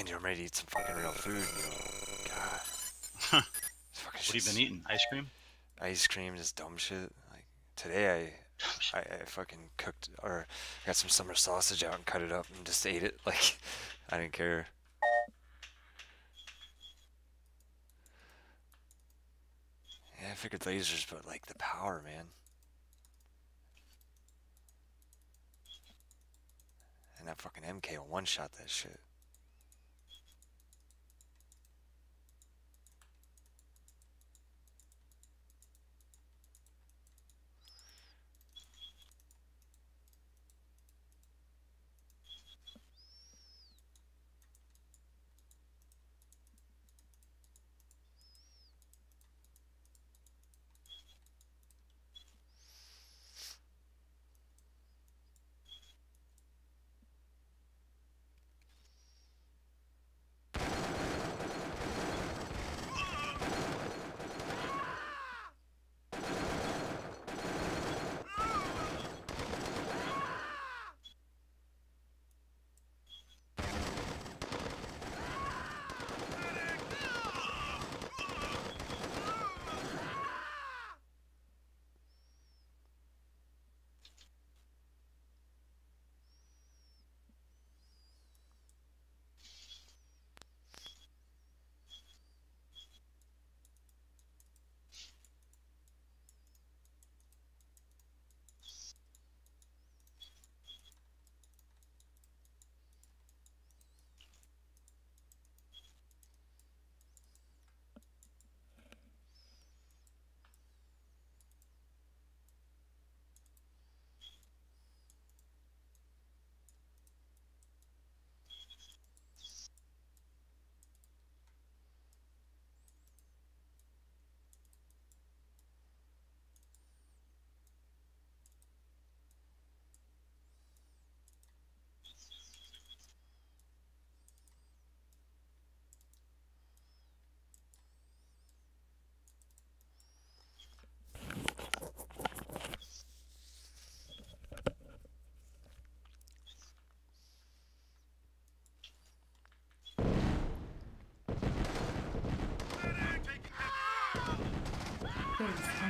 Man, dude, I'm ready to eat some fucking real food. God. what have you been eating? Ice cream? Ice cream, just dumb shit. Like today, I, I, I fucking cooked or got some summer sausage out and cut it up and just ate it. Like I didn't care. Yeah, I figured lasers, but like the power, man. And that fucking MK will one shot that shit.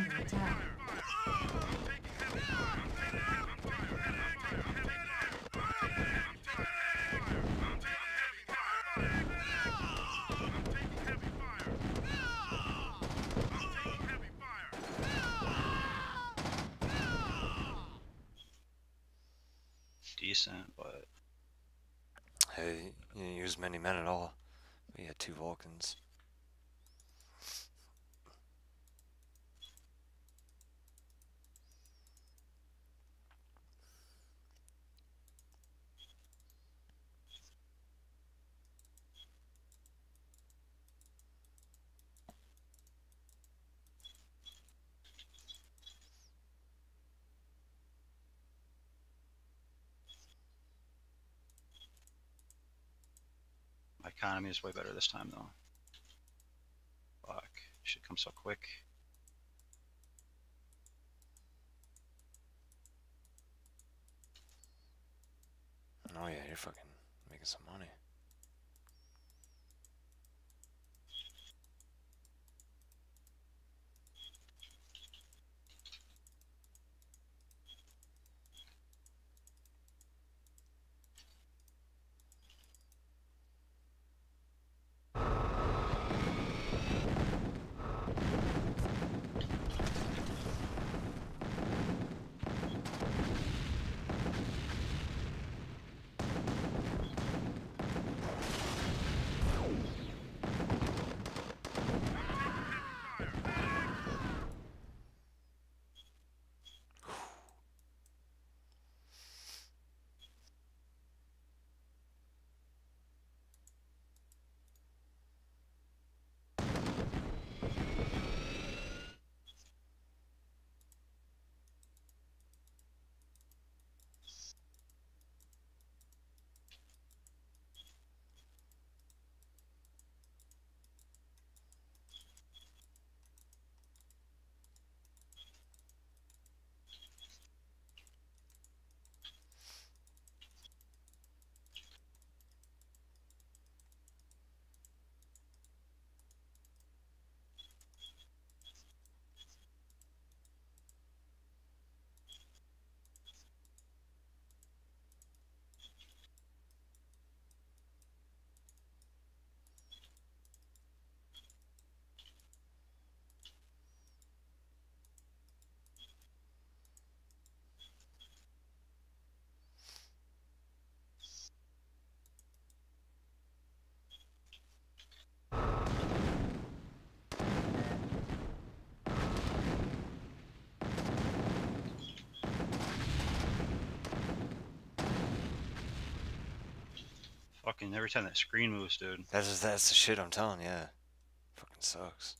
Under attack. Decent, but Hey, you didn't use many men at all. We had two Vulcans. Economy is way better this time though. Fuck. Should come so quick. Oh yeah, you're fucking making some money. Fucking every time that screen moves, dude. That's just, that's the shit I'm telling. Yeah, fucking sucks.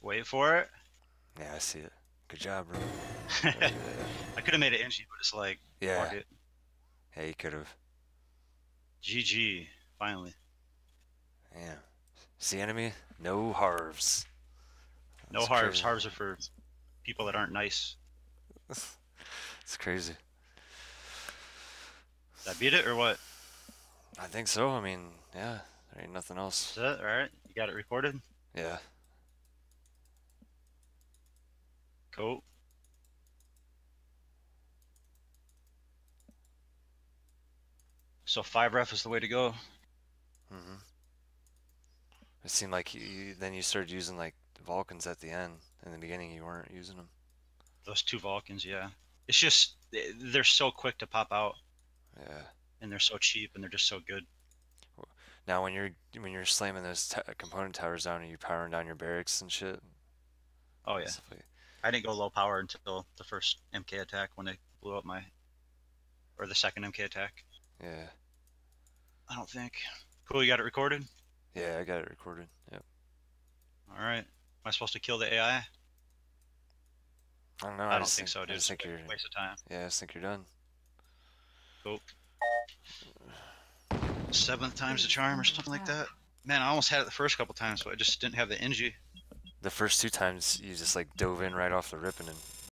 Wait for it. Yeah, I see it. Good job, bro. I could have made it NG, but it's like, yeah. it. Yeah, you could have. GG. Finally. Yeah. See enemy? No harves. No That's harves. crazy. Harves are for people that aren't nice. It's crazy. Did I beat it or what? I think so. I mean, yeah, there ain't nothing Is else. that alright? You got it recorded? Yeah. Cool. So five ref is the way to go. hmm It seemed like you, then you started using like Vulcans at the end. In the beginning, you weren't using them. Those two Vulcans, yeah. It's just they- they're so quick to pop out, Yeah. and they're so cheap, and they're just so good. Now, when you're when you're slamming those ta component towers down, and you powering down your barracks and shit. Oh yeah, like- I didn't go low power until the first MK attack when they blew up my, or the second MK attack. yeah. I don't think. Cool, you got it recorded. Yeah, I got it recorded. Yep. All right. Am I supposed to kill the AI? I don't know. I, don't just think, so, dude. I just think you're. waste of time. Yeah, I just think you're done. Cool. Seventh time's the charm or something like that. Man, I almost had it the first couple times, but I just didn't have the energy. The first two times you just like dove in right off the rip and then